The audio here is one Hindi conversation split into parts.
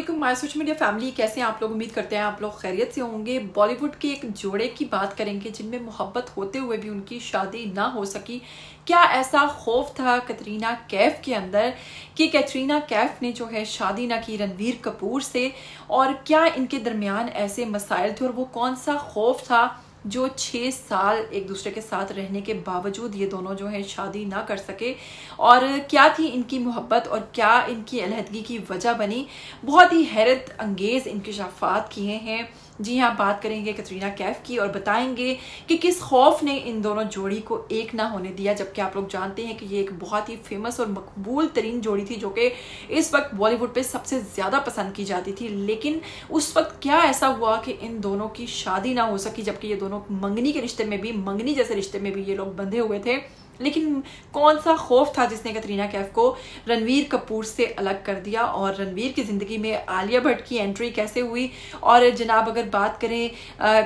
Aslam my social media family कैसे हैं आप लोग? उम्मीद करते हैं आप लोग खैरियत से होंगे। बॉलीवुड के एक जोड़े की बात करेंगे, जिनमें मोहब्बत होते हुए भी उनकी शादी ना हो सकी। क्या ऐसा खौफ था कतरीना कैफ के अंदर कि कैटरीना कैफ ने जो है शादी ना की रणवीर कपूर से? और क्या इनके दरमियान ऐसे मसाइल थे और वो कौन सा खौफ था? जो छः साल एक दूसरे के साथ रहने के बावजूद ये दोनों जो है शादी ना कर सके। और क्या थी इनकी मोहब्बत और क्या इनकी अलहदगी की वजह बनी? बहुत ही हैरत अंगेज़ इनकशाफात किए हैं। जी हाँ बात करेंगे कतरीना कैफ की और बताएँगे कि किस खौफ ने इन दोनों जोड़ी को एक ना होने दिया। जबकि आप लोग जानते हैं कि ये एक बहुत ही फ़ेमस और मकबूल तरीन जोड़ी थी, जो कि इस वक्त बॉलीवुड पे सबसे ज़्यादा पसंद की जाती थी। लेकिन उस वक्त क्या ऐसा हुआ कि इन दोनों की शादी ना हो सकी, जबकि ये दोनों मंगनी के रिश्ते में भी, मंगनी जैसे रिश्ते में भी ये लोग बंधे हुए थे। लेकिन कौन सा खौफ था जिसने कतरीना कैफ को रणवीर कपूर से अलग कर दिया और रणवीर की ज़िंदगी में आलिया भट्ट की एंट्री कैसे हुई? और जनाब, अगर बात करें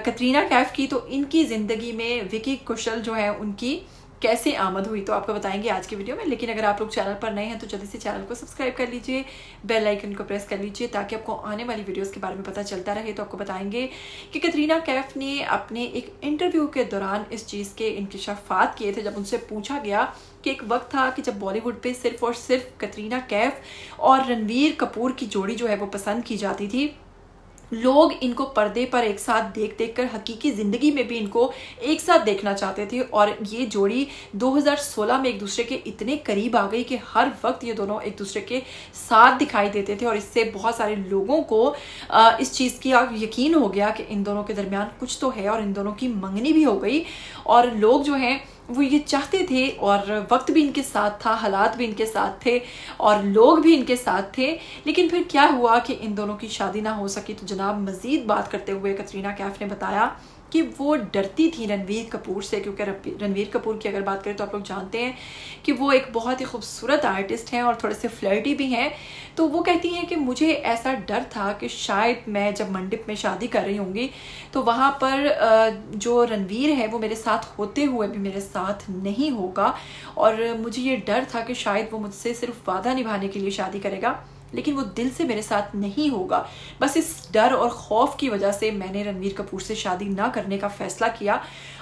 कतरीना कैफ की तो इनकी ज़िंदगी में विकी कुशल जो है, उनकी कैसे आमद हुई तो आपको बताएँगे आज की वीडियो में। लेकिन अगर आप लोग चैनल पर नए हैं तो जल्दी से चैनल को सब्सक्राइब कर लीजिए, बेल आइकन को प्रेस कर लीजिए, ताकि आपको आने वाली वीडियोस के बारे में पता चलता रहे। तो आपको बताएँगे कि कतरीना कैफ ने अपने एक इंटरव्यू के दौरान इस चीज़ के इंकशाफात किए थे, जब उनसे पूछा गया कि एक वक्त था कि जब बॉलीवुड पे सिर्फ़ और सिर्फ़ कतरीना कैफ और रणवीर कपूर की जोड़ी जो है वो पसंद की जाती थी लोग इनको पर्दे पर एक साथ देख देख कर हकीकी ज़िंदगी में भी इनको एक साथ देखना चाहते थे और ये जोड़ी 2016 में एक दूसरे के इतने करीब आ गई कि हर वक्त ये दोनों एक दूसरे के साथ दिखाई देते थे और इससे बहुत सारे लोगों को इस चीज़ की यकीन हो गया कि इन दोनों के दरमियान कुछ तो है और इन दोनों की मंगनी भी हो गई। और लोग जो हैं वो ये चाहते थे और वक्त भी इनके साथ था, हालात भी इनके साथ थे और लोग भी इनके साथ थे। लेकिन फिर क्या हुआ कि इन दोनों की शादी ना हो सकी? तो जनाब मज़ीद बात करते हुए कतरीना कैफ ने बताया कि वो डरती थी रणवीर कपूर से, क्योंकि रणवीर कपूर की अगर बात करें तो आप लोग जानते हैं कि वो एक बहुत ही खूबसूरत आर्टिस्ट हैं और थोड़े से फ्लर्टी भी हैं। तो वो कहती हैं कि मुझे ऐसा डर था कि शायद मैं जब मंडिप में शादी कर रही होंगी तो वहाँ पर जो रणवीर है वो मेरे साथ होते हुए भी मेरे साथ नहीं होगा। और मुझे ये डर था कि शायद वो मुझसे सिर्फ़ वादा निभाने के लिए शादी करेगा। लेकिन वो दिल से मेरे साथ नहीं होगा। बस इस डर और खौफ की वजह से मैंने रणवीर कपूर से शादी ना करने का फैसला किया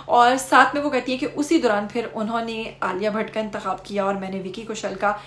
और साथ में वो कहती है कि उसी दौरान फिर उन्होंने आलिया भट्ट का इंतखब किया और मैंने विकी कौशल का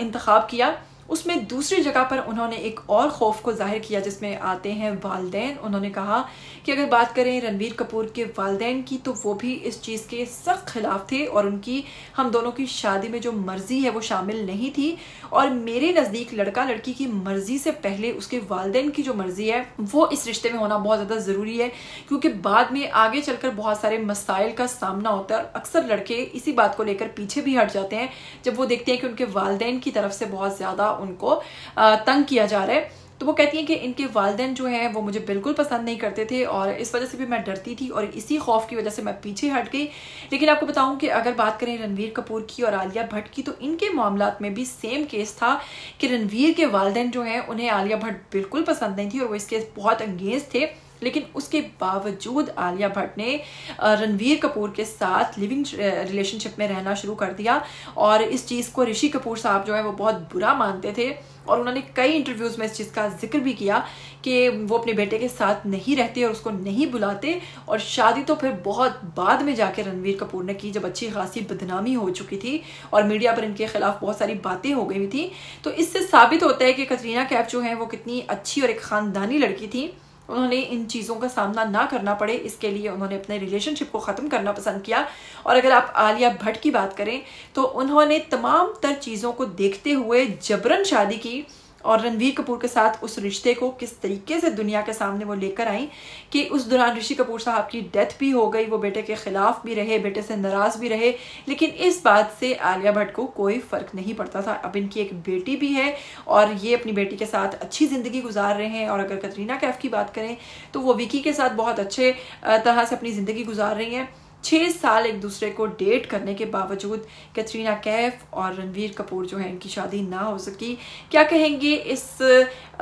इंतखब किया। उसमें दूसरी जगह पर उन्होंने एक और खौफ को ज़ाहिर किया, जिसमें आते हैं वालदेन। उन्होंने कहा कि अगर बात करें रणवीर कपूर के वालदेन की तो वो भी इस चीज़ के सख्त खिलाफ थे और उनकी, हम दोनों की शादी में जो मर्ज़ी है, वो शामिल नहीं थी। और मेरे नज़दीक लड़का लड़की की मर्ज़ी से पहले उसके वालदेन की जो मर्ज़ी है, वो इस रिश्ते में होना बहुत ज़्यादा ज़रूरी है, क्योंकि बाद में आगे चलकर बहुत सारे मसाइल का सामना होता है अक्सर लड़के इसी बात को लेकर पीछे भी हट जाते हैं, जब वो देखते हैं कि उनके वालदेन की तरफ़ से बहुत ज़्यादा उनको तंग किया जा रहा है। तो वो कहती हैं कि इनके वालदेन जो हैं, वो मुझे बिल्कुल पसंद नहीं करते थे और इस वजह से भी मैं डरती थी और इसी खौफ की वजह से मैं पीछे हट गई। लेकिन आपको बताऊँ कि अगर बात करें रणवीर कपूर की और आलिया भट्ट की तो इनके मामला में भी सेम केस था कि रणवीर के वालदेन जो हैं, उन्हें आलिया भट्ट बिल्कुल पसंद नहीं थी और वो इसके बहुत अंगेज थे। लेकिन उसके बावजूद आलिया भट्ट ने रणवीर कपूर के साथ लिविंग रिलेशनशिप में रहना शुरू कर दिया और इस चीज़ को ऋषि कपूर साहब जो है वो बहुत बुरा मानते थे और उन्होंने कई इंटरव्यूज़ में इस चीज़ का ज़िक्र भी किया कि वो अपने बेटे के साथ नहीं रहते और उसको नहीं बुलाते और शादी तो फिर बहुत बाद में जाके रणवीर कपूर ने की जब अच्छी खासी बदनामी हो चुकी थी और मीडिया पर इनके खिलाफ बहुत सारी बातें हो गई थी। तो इससे साबित होता है कि कतरीना कैफ जो है वो कितनी अच्छी और एक ख़ानदानी लड़की थी। उन्होंने इन चीज़ों का सामना ना करना पड़े। इसके लिए उन्होंने अपने रिलेशनशिप को ख़त्म करना पसंद किया। और अगर आप आलिया भट्ट की बात करें तो उन्होंने तमाम तर चीज़ों को देखते हुए जबरन शादी की। और रणवीर कपूर के साथ उस रिश्ते को किस तरीके से दुनिया के सामने वो लेकर आई कि उस दौरान ऋषि कपूर साहब की डेथ भी हो गई, वो बेटे के खिलाफ भी रहे, बेटे से नाराज़ भी रहे, लेकिन इस बात से आलिया भट्ट को कोई फ़र्क नहीं पड़ता था। अब इनकी एक बेटी भी है और ये अपनी बेटी के साथ अच्छी ज़िंदगी गुजार रहे हैं और अगर कतरीना कैफ की बात करें तो वो विकी के साथ बहुत अच्छे तरह से अपनी ज़िंदगी गुजार रही हैं। छः साल एक दूसरे को डेट करने के बावजूद कैटरीना कैफ और रणवीर कपूर जो है, इनकी शादी ना हो सकी। क्या कहेंगे इस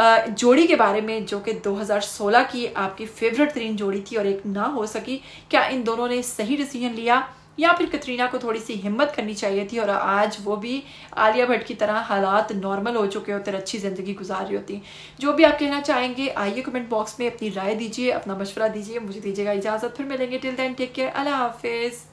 जोड़ी के बारे में, जो कि 2016 की आपकी फेवरेट तरीन जोड़ी थी और एक ना हो सकी? क्या इन दोनों ने सही डिसीज़न लिया? या फिर कतरीना को थोड़ी सी हिम्मत करनी चाहिए थी और आज वो भी आलिया भट्ट की तरह हालात नॉर्मल हो चुके होते और अच्छी ज़िंदगी गुजार रही होती। जो भी आप कहना चाहेंगे, आइए कमेंट बॉक्स में अपनी राय दीजिए, अपना मशवरा दीजिए, मुझे दीजिएगा इजाज़त। फिर मिलेंगे। टिल दैन टेक केयर अल्लाह हाफिज़।